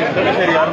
Esto que sería